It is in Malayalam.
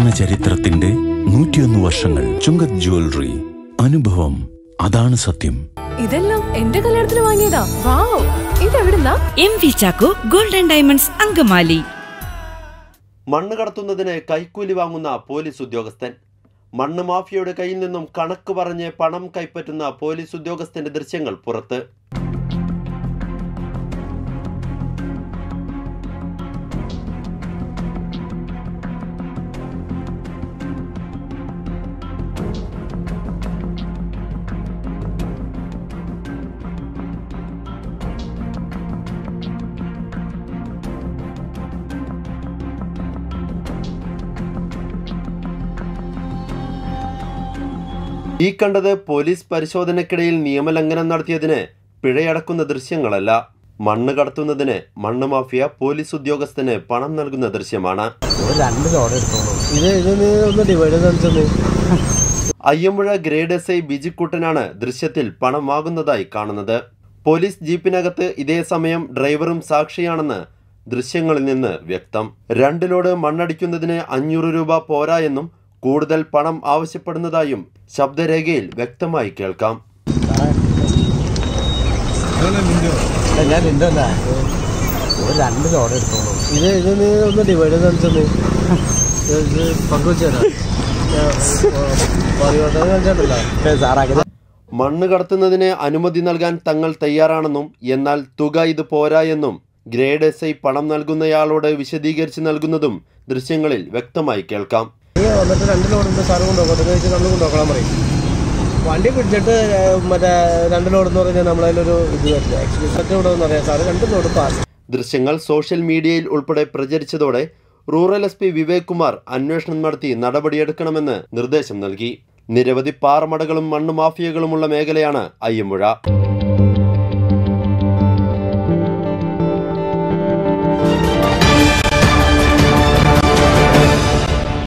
സ്വർണ ചരിത്രത്തിന്റെ നൂറ്റിയൊന്ന് വർഷങ്ങൾ. ചുങ്കത് ജ്വല്ലറി അനുഭവം അതാണ് സത്യം. ഇതെല്ലാം എന്റെ കല്യാണത്തിന് വാങ്ങിയതാ. Wow. ഇതെവിടുന്നാ? M V Chacko golden diamonds Angamaly. മണ്ണ് കടത്തുന്നതിന് കൈക്കൂലി വാങ്ങുന്ന പോലീസ് ഉദ്യോഗസ്ഥൻ. മണ്ണ് മാഫിയയുടെ കയ്യിൽ നിന്നും കണക്ക് പറഞ്ഞ് പണം കൈപ്പറ്റുന്ന പോലീസ് ഉദ്യോഗസ്ഥന്റെ ദൃശ്യങ്ങൾ പുറത്ത്. ഈ കണ്ടത് പോലീസ് പരിശോധനയ്ക്കിടയിൽ നിയമലംഘനം നടത്തിയതിന് പിഴയടക്കുന്ന ദൃശ്യങ്ങളല്ല. മണ്ണ് കടത്തുന്നതിന് മണ്ണ് മാഫിയ പോലീസ് ഉദ്യോഗസ്ഥന് പണം നൽകുന്ന ദൃശ്യമാണ്. അയ്യമ്പുഴ ഗ്രേഡ് എസ് ഐ ബിജിക്കുട്ടനാണ് ദൃശ്യത്തിൽ പണം വാങ്ങുന്നതായി കാണുന്നത്. പോലീസ് ജീപ്പിനകത്ത് ഇതേ സമയം ഡ്രൈവറും സാക്ഷിയാണെന്ന് ദൃശ്യങ്ങളിൽ നിന്ന് വ്യക്തം. രണ്ടിലോട് ലോഡ് മണ്ണടിക്കുന്നതിന് അഞ്ഞൂറ് രൂപ പോരാ എന്നും കൂടുതൽ പണം ആവശ്യപ്പെടുന്നതായും ശബ്ദരേഖയിൽ വ്യക്തമായി കേൾക്കാം. ഞാൻ ഒരു രണ്ട് ലോഡ് എടുത്തോളൂ. ഇത് ഇത് നീ ഒന്ന് ഡിവൈഡ് ചെയ്ത് ഇത് പങ്കുവെച്ചു തരാം. മണ്ണ് കടത്തുന്നതിന് അനുമതി നൽകാൻ തങ്ങൾ തയ്യാറാണെന്നും എന്നാൽ തുക ഇത് പോരാ എന്നും ഗ്രേഡ് എസ് ഐ പണം നൽകുന്നയാളോട് വിശദീകരിച്ച് നൽകുന്നതും ദൃശ്യങ്ങളിൽ വ്യക്തമായി കേൾക്കാം. നീ വന്നിട്ട് രണ്ട് ലോഡുണ്ട് സാറ് കൊണ്ടുപോകട്ടെ എന്ന് വെച്ചാൽ നമ്മൾ കൊണ്ടുപോക്കണം പറയും. വണ്ടി പിടിച്ചിട്ട് മറ്റേ രണ്ട് ലോഡ് എന്ന് പറഞ്ഞാൽ നമ്മളതിലൊരു ഇത് വരില്ല. എക്സ്പ്രസ് ഇവിടെ എന്ന് പറയാം സാറ് രണ്ട് ലോഡ് പാസ് ദൃശ്യങ്ങൾ സോഷ്യൽ മീഡിയയിൽ ഉൾപ്പെടെ പ്രചരിച്ചതോടെ rural S P Vivek Kumar അന്വേഷണം നടത്തി നടപടിയെടുക്കണമെന്ന് നിർദ്ദേശം നൽകി. നിരവധി പാറമടകളും മണ്ണ് മാഫിയകളുമുള്ള മേഖലയാണ് അയ്യമ്പുഴ.